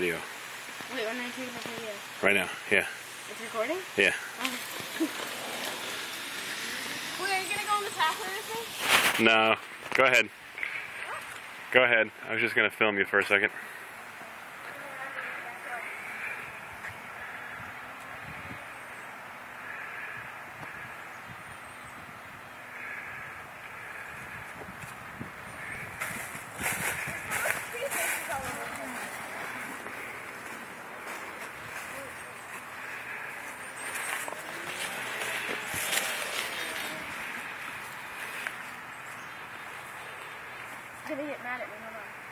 video. Wait, when I take the video? Right now. Yeah. It's recording? Yeah. Oh. Wait, are you gonna go in the pathway with me? No. Go ahead. Go ahead. I was just gonna film you for a second. He's gonna get mad at me, hold on.